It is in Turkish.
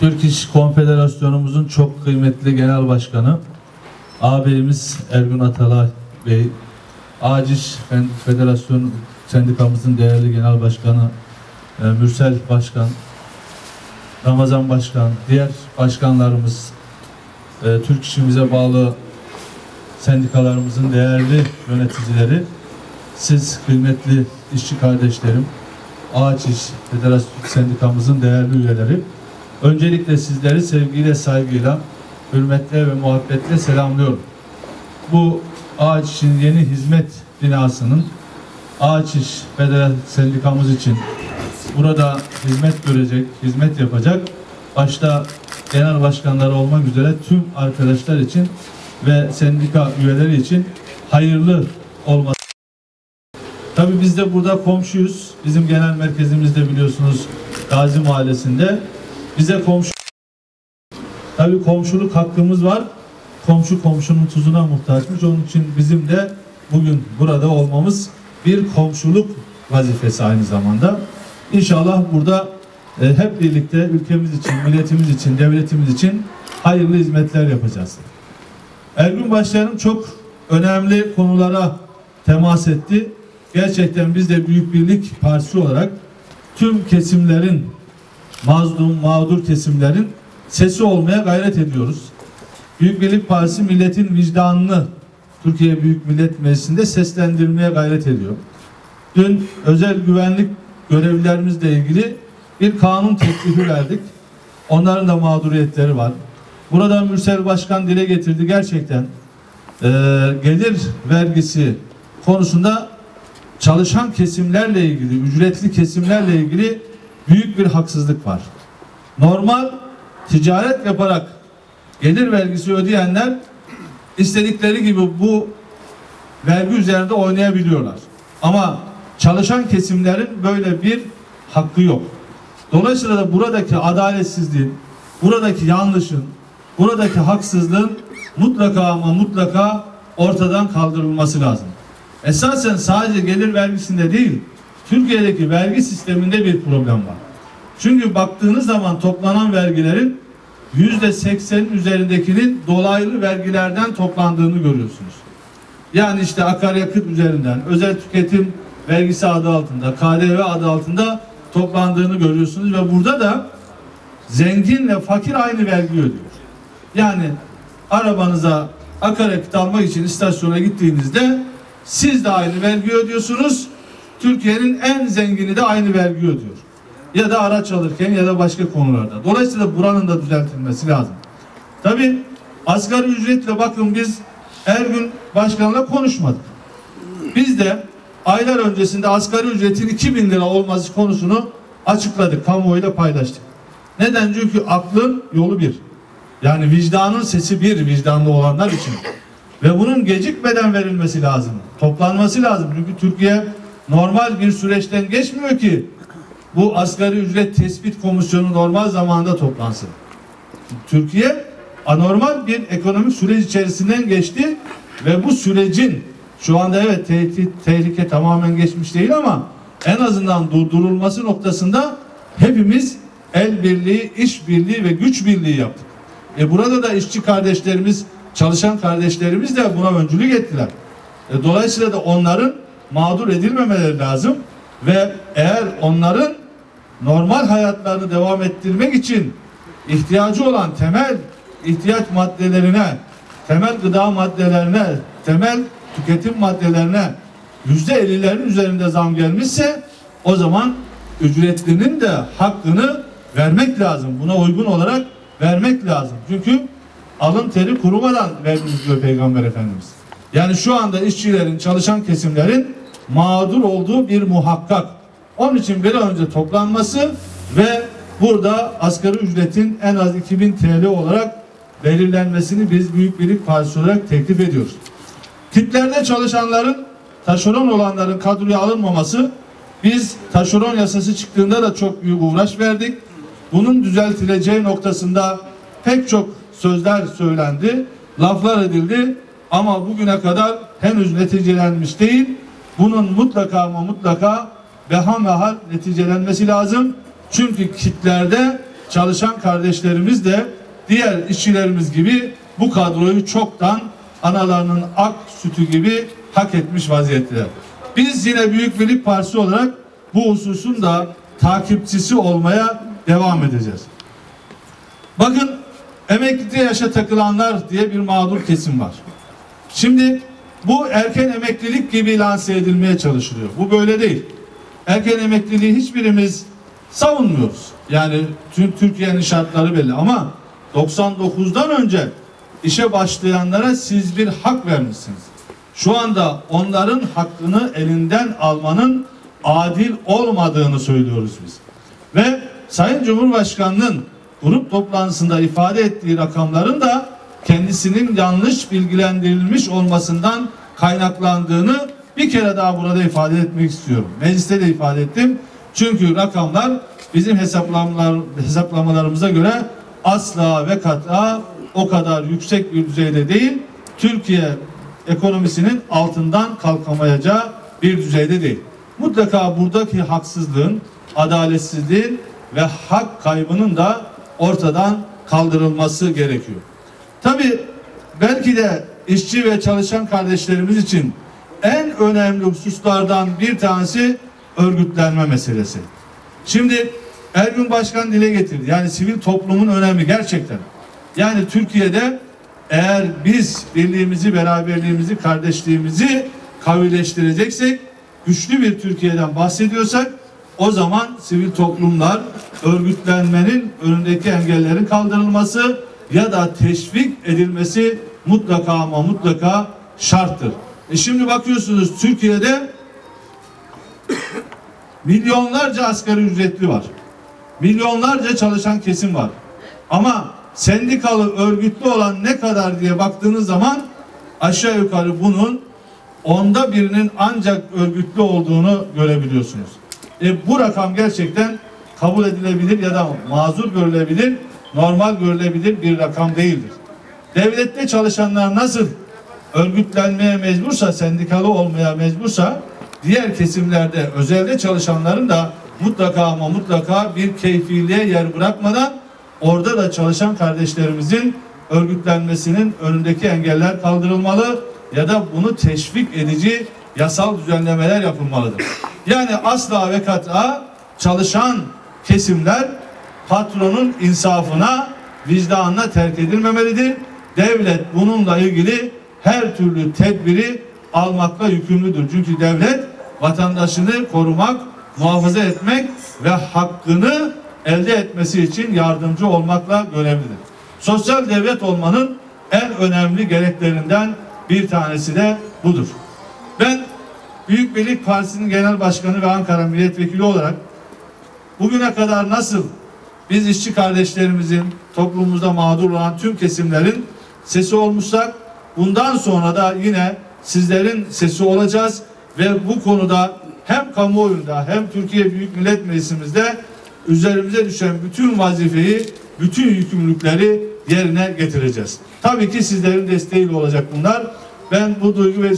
Türk İş Konfederasyonumuzun çok kıymetli genel başkanı ağabeyimiz Ergun Atalay Bey, Aciş Federasyon Sendikamızın değerli genel başkanı e, Mürsel Başkan, Ramazan Başkan, diğer başkanlarımız, e, Türk işimize bağlı sendikalarımızın değerli yöneticileri, siz kıymetli işçi kardeşlerim, Ağaç İş Federasyon Sendikamızın değerli üyeleri, öncelikle sizleri sevgiyle, saygıyla, hürmetle ve muhabbetle selamlıyorum. Bu Ağaç İş'in yeni hizmet binasının Ağaç İş Federasyon Sendikamız için burada hizmet görecek, hizmet yapacak. Başta genel başkanları olmak üzere tüm arkadaşlar için ve sendika üyeleri için hayırlı olması. Tabii biz de burada komşuyuz. Bizim genel merkezimizde biliyorsunuz Gazi Mahallesi'nde. Bize komşu Tabii komşuluk hakkımız var. Komşu komşunun tuzuna muhtaçmış. Onun için bizim de bugün burada olmamız bir komşuluk vazifesi aynı zamanda. İnşallah burada e, hep birlikte ülkemiz için, milletimiz için, devletimiz için hayırlı hizmetler yapacağız. Ergün Başkanım çok önemli konulara temas etti. Gerçekten biz de Büyük Birlik Partisi olarak tüm kesimlerin, mazlum, mağdur kesimlerin sesi olmaya gayret ediyoruz. Büyük Birlik Partisi milletin vicdanını Türkiye Büyük Millet Meclisi'nde seslendirmeye gayret ediyor. Dün özel güvenlik görevlilerimizle ilgili bir kanun teklifi verdik. Onların da mağduriyetleri var. Burada Mürsel Başkan dile getirdi gerçekten eee, gelir vergisi konusunda çalışan kesimlerle ilgili, ücretli kesimlerle ilgili büyük bir haksızlık var. Normal ticaret yaparak gelir vergisi ödeyenler istedikleri gibi bu vergi üzerinde oynayabiliyorlar. Ama çalışan kesimlerin böyle bir hakkı yok. Dolayısıyla da buradaki adaletsizliğin, buradaki yanlışın, buradaki haksızlığın mutlaka ama mutlaka ortadan kaldırılması lazım. Esasen sadece gelir vergisinde değil, Türkiye'deki vergi sisteminde bir problem var. Çünkü baktığınız zaman toplanan vergilerin yüzde seksenin üzerindekinin dolaylı vergilerden toplandığını görüyorsunuz. Yani işte akaryakıt üzerinden, özel tüketim vergisi adı altında, KDV adı altında toplandığını görüyorsunuz ve burada da zenginle fakir aynı vergi ödüyor. Yani arabanıza akaryakıt almak için istasyona gittiğinizde siz de aynı vergi ödüyorsunuz. Türkiye'nin en zengini de aynı vergi ödüyor. Ya da araç alırken ya da başka konularda. Dolayısıyla buranın da düzeltilmesi lazım. Tabi asgari ücretle bakın biz her gün başkanla konuşmadık. Biz de aylar öncesinde asgari ücretin 2000 lira olması konusunu açıkladık, kamuoyuyla paylaştık. Neden? Çünkü aklın yolu bir. Yani vicdanın sesi bir vicdanlı olanlar için. Ve bunun gecikmeden verilmesi lazım. Toplanması lazım. Çünkü Türkiye normal bir süreçten geçmiyor ki bu asgari ücret tespit komisyonu normal zamanda toplansın. Türkiye anormal bir ekonomik süreç içerisinden geçti ve bu sürecin şu anda evet tehdit, tehlike tamamen geçmiş değil ama en azından durdurulması noktasında hepimiz el birliği, iş birliği ve güç birliği yaptık. E burada da işçi kardeşlerimiz, çalışan kardeşlerimiz de buna öncülük ettiler. E dolayısıyla da onların mağdur edilmemeleri lazım ve eğer onların normal hayatlarını devam ettirmek için ihtiyacı olan temel ihtiyaç maddelerine, temel gıda maddelerine, temel tüketim maddelerine yüzde ellilerin üzerinde zam gelmişse o zaman ücretlinin de hakkını vermek lazım. Buna uygun olarak vermek lazım. Çünkü alın teri kurumadan verdiniz diyor Peygamber Efendimiz. Yani şu anda işçilerin, çalışan kesimlerin mağdur olduğu bir muhakkak. Onun için bir an önce toplanması ve burada asgari ücretin en az 2000 TL olarak belirlenmesini biz Büyük Birlik Partisi olarak teklif ediyoruz. Tiplerde çalışanların taşeron olanların kadroya alınmaması biz taşeron yasası çıktığında da çok büyük uğraş verdik. Bunun düzeltileceği noktasında pek çok sözler söylendi, laflar edildi ama bugüne kadar henüz neticelenmiş değil. Bunun mutlaka ama mutlaka beha mehal neticelenmesi lazım. Çünkü kitlerde çalışan kardeşlerimiz de diğer işçilerimiz gibi bu kadroyu çoktan analarının ak sütü gibi hak etmiş vaziyetteler. Biz yine Büyük Birlik Partisi olarak bu hususun da takipçisi olmaya devam edeceğiz. Bakın emeklilikte yaşa takılanlar diye bir mağdur kesim var. Şimdi bu erken emeklilik gibi lanse edilmeye çalışılıyor. Bu böyle değil. Erken emekliliği hiçbirimiz savunmuyoruz. Yani tüm Türkiye'nin şartları belli ama 99'dan önce işe başlayanlara siz bir hak vermişsiniz. Şu anda onların hakkını elinden almanın adil olmadığını söylüyoruz biz. Ve Sayın Cumhurbaşkanı'nın grup toplantısında ifade ettiği rakamların da kendisinin yanlış bilgilendirilmiş olmasından kaynaklandığını bir kere daha burada ifade etmek istiyorum. Mecliste de ifade ettim. Çünkü rakamlar bizim hesaplamalar, hesaplamalarımıza göre asla ve kata o kadar yüksek bir düzeyde değil. Türkiye ekonomisinin altından kalkamayacağı bir düzeyde değil. Mutlaka buradaki haksızlığın, adaletsizliğin ve hak kaybının da ortadan kaldırılması gerekiyor. Tabii belki de işçi ve çalışan kardeşlerimiz için en önemli hususlardan bir tanesi örgütlenme meselesi. Şimdi Ergün Başkan dile getirdi. Yani sivil toplumun önemi gerçekten. Yani Türkiye'de eğer biz birliğimizi, beraberliğimizi, kardeşliğimizi kavileştireceksek, güçlü bir Türkiye'den bahsediyorsak o zaman sivil toplumlar örgütlenmenin önündeki engellerin kaldırılması ya da teşvik edilmesi mutlaka ama mutlaka şarttır. E şimdi bakıyorsunuz Türkiye'de milyonlarca asgari ücretli var. Milyonlarca çalışan kesim var. Ama sendikalı örgütlü olan ne kadar diye baktığınız zaman aşağı yukarı bunun onda birinin ancak örgütlü olduğunu görebiliyorsunuz. E, bu rakam gerçekten kabul edilebilir ya da mazur görülebilir, normal görülebilir bir rakam değildir. Devlette çalışanlar nasıl örgütlenmeye mecbursa, sendikalı olmaya mecbursa diğer kesimlerde özelde çalışanların da mutlaka ama mutlaka bir keyfiliğe yer bırakmadan orada da çalışan kardeşlerimizin örgütlenmesinin önündeki engeller kaldırılmalı ya da bunu teşvik edici yasal düzenlemeler yapılmalıdır. Yani asla ve kat'a çalışan kesimler patronun insafına, vicdanına terk edilmemelidir. Devlet bununla ilgili her türlü tedbiri almakla yükümlüdür. Çünkü devlet vatandaşını korumak, muhafaza etmek ve hakkını elde etmesi için yardımcı olmakla görevlidir. Sosyal devlet olmanın en önemli gereklerinden bir tanesi de budur. Ben Büyük Birlik Partisi'nin genel başkanı ve Ankara milletvekili olarak bugüne kadar nasıl biz işçi kardeşlerimizin toplumumuzda mağdur olan tüm kesimlerin sesi olmuşsak bundan sonra da yine sizlerin sesi olacağız ve bu konuda hem kamuoyunda hem Türkiye Büyük Millet Meclisimizde üzerimize düşen bütün vazifeyi, bütün yükümlülükleri yerine getireceğiz. Tabii ki sizlerin desteğiyle olacak bunlar. Ben bu duygu ve